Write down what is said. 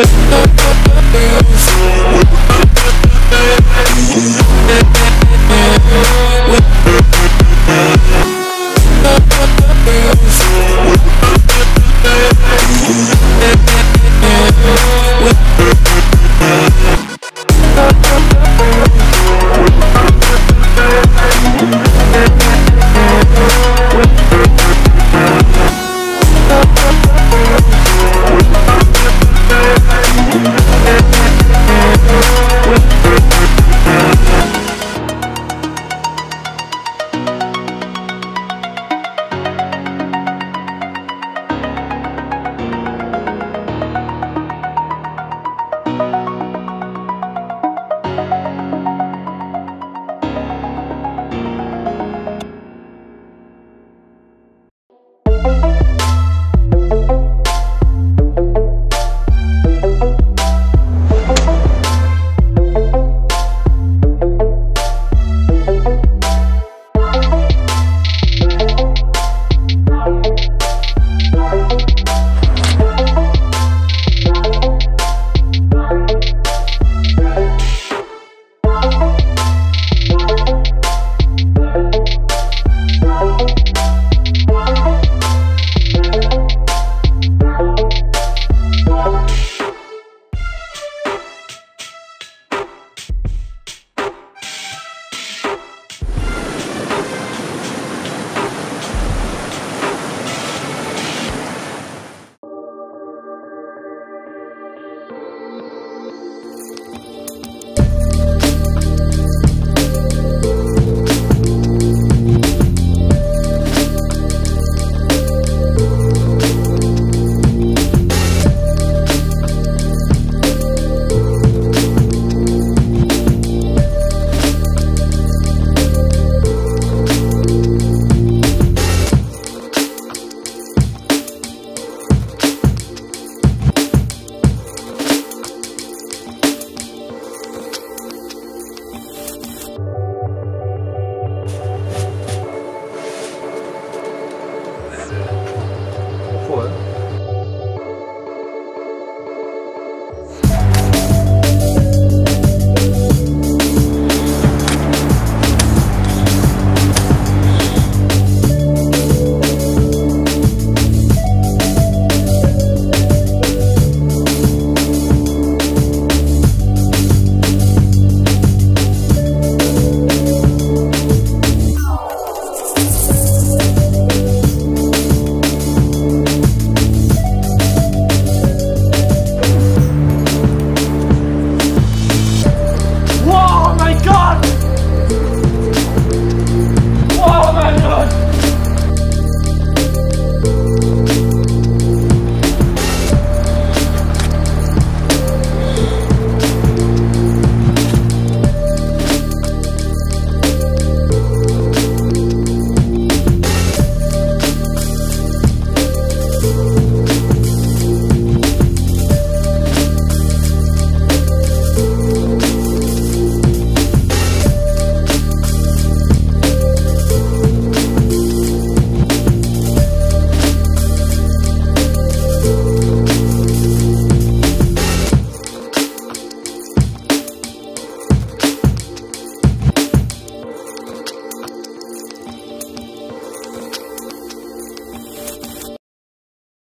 with